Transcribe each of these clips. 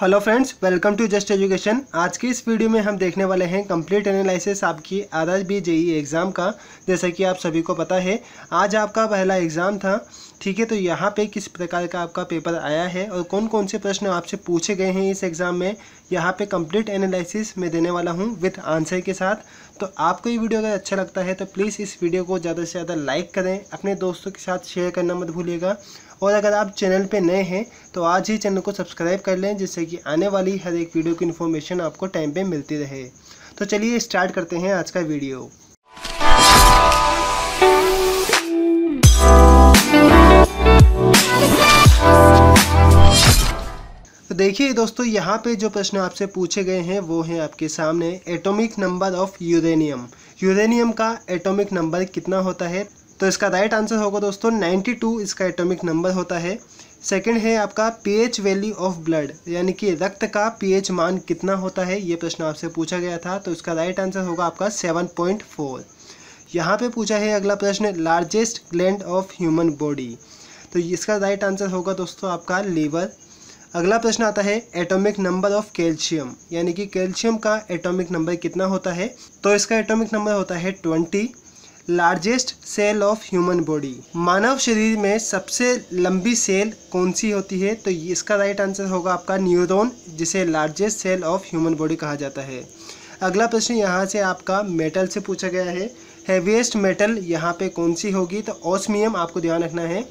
Hello friends, welcome to just education. आज की इस वीडियो में हम देखने वाले हैं कंप्लीट एनालिसिस आपकी आर बी जेई एग्ज़ाम का। जैसा कि आप सभी को पता है, आज आपका पहला एग्ज़ाम था। ठीक है तो यहाँ पे किस प्रकार का आपका पेपर आया है और कौन कौन से प्रश्न आपसे पूछे गए हैं इस एग्ज़ाम में, यहाँ पे कंप्लीट एनालिसिस मैं देने वाला हूँ विथ आंसर के साथ। तो आपको ये वीडियो अगर अच्छा लगता है तो प्लीज़ इस वीडियो को ज़्यादा से ज़्यादा लाइक करें, अपने दोस्तों के साथ शेयर करना मत भूलिएगा। और अगर आप चैनल पे नए हैं तो आज ही चैनल को सब्सक्राइब कर लें, जिससे कि आने वाली हर एक वीडियो की इन्फॉर्मेशन आपको टाइम पे मिलती रहे। तो चलिए स्टार्ट करते हैं आज का वीडियो तो देखिए दोस्तों, यहाँ पे जो प्रश्न आपसे पूछे गए हैं, वो हैं आपके सामने। Atomic number of uranium uranium का एटॉमिक नंबर कितना होता है? तो इसका राइट आंसर होगा दोस्तों 92 इसका एटॉमिक नंबर होता है। सेकंड है आपका पीएच वैल्यू ऑफ़ ब्लड यानी कि रक्त का पीएच मान कितना होता है? ये प्रश्न आपसे पूछा गया था तो इसका राइट आंसर होगा आपका 7.4 यहाँ पे पूछा है अगला प्रश्न largest gland of human body तो इसका राइट आंसर होगा दोस्तों आपका लीवर अगला प्रश्न आता है एटॉमिक नंबर ऑफ़ कैल्शियम यानी कि कैल्शियम का एटॉमिक नंबर कितना होता है? तो इसका एटॉमिक नंबर होता है twenty largest cell of human body मानव शरीर में सबसे लंबी सेल कौन सी होती है? तो इसका राइट आंसर होगा आपका न्यूरॉन जिसे largest cell of human body कहा जाता है। अगला प्रश्न यहाँ से आपका मेटल से पूछा गया है। हैवीएस्ट मेटल यहाँ पे कौन सी होगी? तो ऑस्मियम आपको ध्यान रखना है।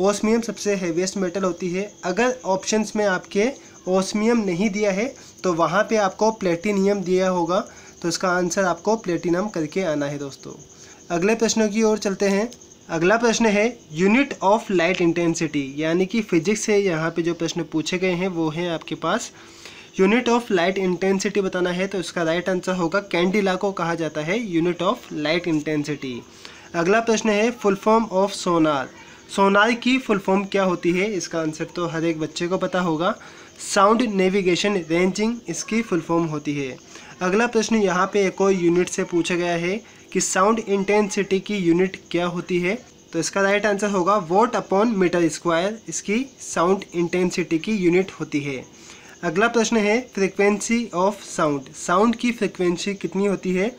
ओस्मियम सबसे हैवीएस्ट मेटल होती है। अगर ऑप्शंस में आपके ओस्मियम नहीं दिया है तो वहाँ पे आपको प्लेटिनियम दिया होगा। तो इसका आंसर आपको प्लेटिनम करके आना है दोस्तों। अगले प्रश्नों की ओर चलते हैं। अगला प्रश्न है यूनिट ऑफ़ लाइट इंटेंसिटी यानी कि फिजिक्स से यहाँ पे जो प्रश्न पूछे गए हैं, वो हैं आपके पास। यूनिट ऑफ़ लाइट इंटेंसिटी बताना है तो इसका राइट आंसर होगा कैंडिला को कहा जाता है यूनिट ऑफ़ लाइट इंटेंसिटी अगला प्रश्न है full form of sonar sonar की फुल फॉर्म क्या होती है? इसका आंसर तो हर एक बच्चे को पता होगा। साउंड नेविगेशन रेंजिंग इसकी फुल फॉर्म होती है। अगला प्रश्न यहाँ पे एक और यूनिट से पूछा गया है कि साउंड इंटेंसिटी की यूनिट क्या होती है? तो इसका राइट आंसर होगा वोट अपॉन मीटर स्क्वायर। इसकी साउंड इंटेंसिटी की यूनिट होती है। अगला प्रश्न है फ्रिक्वेंसी ऑफ़ साउंड। साउंड की फ्रिक्वेंसी कितनी होती है?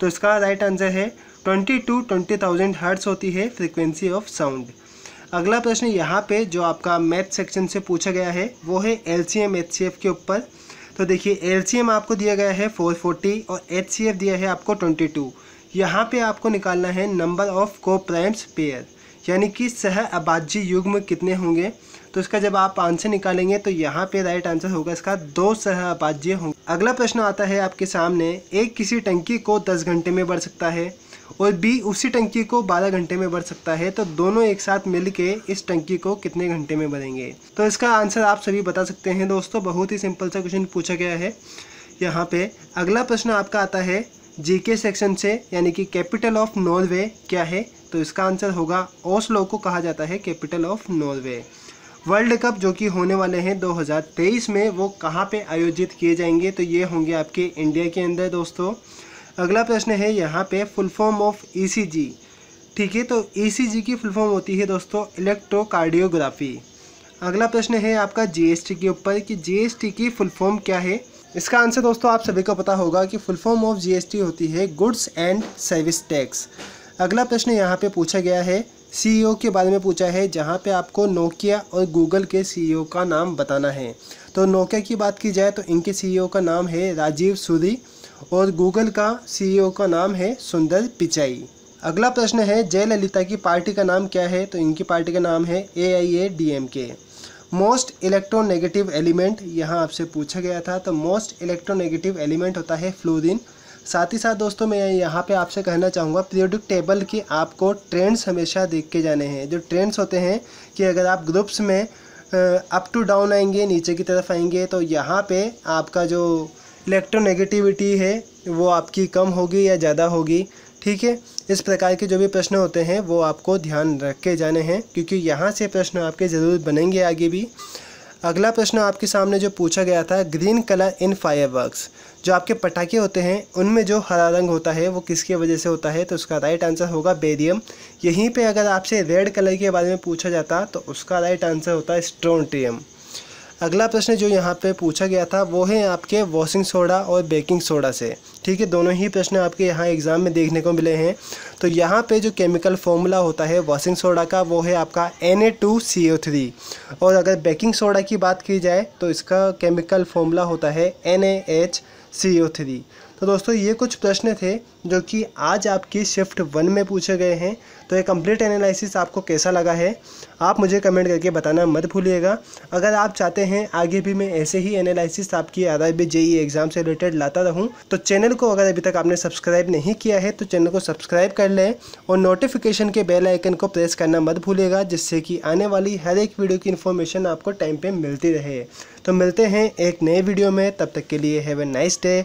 तो इसका राइट आंसर है twenty to twenty thousand hertz होती है फ्रिक्वेंसी ऑफ़ साउंड। अगला प्रश्न यहाँ पे जो आपका मैथ सेक्शन से पूछा गया है, वो है L C M H C F के ऊपर। तो देखिए एल सी एम आपको दिया गया है फोर फोर्टी और एच सी एफ़ दिया है आपको ट्वेंटी टू यहाँ पर आपको निकालना है number of coprimes pair यानी कि सह अबाजी युग्म कितने होंगे। तो इसका जब आप आंसर निकालेंगे तो यहाँ पे राइट आंसर होगा इसका, दो सह अबाज्य होंगे। अगला प्रश्न आता है आपके सामने, एक किसी टंकी को दस घंटे में बढ़ सकता है। और बी उसी टंकी को 12 घंटे में भर सकता है तो दोनों एक साथ मिल के इस टंकी को कितने घंटे में भरेंगे? तो इसका आंसर आप सभी बता सकते हैं दोस्तों, बहुत ही सिंपल सा क्वेश्चन पूछा गया है। यहाँ पे अगला प्रश्न आपका आता है जीके सेक्शन से, यानी कि कैपिटल ऑफ़ नॉर्वे क्या है? तो इसका आंसर होगा ओस्लो को कहा जाता है capital of Norway world cup जो कि होने वाले हैं 2023 में, वो कहाँ पे आयोजित किए जाएँगे? तो ये होंगे आपके इंडिया के अंदर दोस्तों। अगला प्रश्न है यहाँ पे फुल फॉर्म ऑफ़ ईसीजी ठीक है तो ईसीजी की फुल फॉर्म होती है दोस्तों इलेक्ट्रोकार्डियोग्राफी अगला प्रश्न है आपका जीएसटी के ऊपर कि जीएसटी की फुल फॉर्म क्या है? इसका आंसर दोस्तों आप सभी को पता होगा कि फुल फॉर्म ऑफ़ जीएसटी होती है गुड्स एंड सर्विस टैक्स अगला प्रश्न यहाँ पे पूछा गया है सीईओ के बारे में पूछा है, जहाँ पे आपको नोकिया और गूगल के सीईओ का नाम बताना है। तो नोकिया की बात की जाए तो इनके सीईओ का नाम है राजीव सूरी और गूगल का सीईओ का नाम है सुंदर पिचाई। अगला प्रश्न है, जयललिता की पार्टी का नाम क्या है? तो इनकी पार्टी का नाम है A I A D M K most electronegative element यहाँ आपसे पूछा गया था तो मोस्ट इलेक्ट्रोनेगेटिव एलिमेंट होता है फ्लोरिन साथ ही साथ दोस्तों, मैं यहाँ पे आपसे कहना चाहूँगा पीरियोडिक टेबल की आपको ट्रेंड्स हमेशा देख के जाने हैं। जो ट्रेंड्स होते हैं कि अगर आप ग्रुप्स में अप टू डाउन आएँगे, नीचे की तरफ़ आएँगे तो यहाँ पे आपका जो इलेक्ट्रोनेगेटिविटी है, वो आपकी कम होगी या ज़्यादा होगी, ठीक है? इस प्रकार के जो भी प्रश्न होते हैं, वो आपको ध्यान रख के जाने हैं, क्योंकि यहाँ से प्रश्न आपके ज़रूर बनेंगे आगे भी। अगला प्रश्न आपके सामने जो पूछा गया था, ग्रीन कलर इन फायरवर्क्स जो आपके पटाखे होते हैं, उनमें जो हरा रंग होता है, वो किसकी वजह से होता है? तो उसका राइट आंसर होगा बेरियम। यहीं पे अगर आपसे रेड कलर के बारे में पूछा जाता तो उसका राइट आंसर होता है स्ट्रोनट्रियम अगला प्रश्न जो यहाँ पे पूछा गया था, वो है आपके वॉशिंग सोडा और बेकिंग सोडा से। ठीक है, दोनों ही प्रश्न आपके यहाँ एग्ज़ाम में देखने को मिले हैं। तो यहाँ पे जो केमिकल फॉर्मूला होता है वॉशिंग सोडा का, वो है आपका Na2CO3 और अगर बेकिंग सोडा की बात की जाए तो इसका केमिकल फॉर्मूला होता है NaHCO3 तो दोस्तों, ये कुछ प्रश्न थे जो कि आज आपकी शिफ्ट वन में पूछे गए हैं। तो ये कंप्लीट एनालिसिस आपको कैसा लगा है, आप मुझे कमेंट करके बताना मत भूलिएगा। अगर आप चाहते हैं आगे भी मैं ऐसे ही एनालिसिस आपकी आर आई जेई एग्ज़ाम से रिलेटेड लाता रहूँ तो चैनल को अगर अभी तक आपने सब्सक्राइब नहीं किया है तो चैनल को सब्सक्राइब कर लें और नोटिफिकेशन के बेल आइकन को प्रेस करना मत भूलिएगा, जिससे कि आने वाली हर एक वीडियो की इन्फॉर्मेशन आपको टाइम पर मिलती रहे। तो मिलते हैं एक नए वीडियो में, तब तक के लिए have a nice day.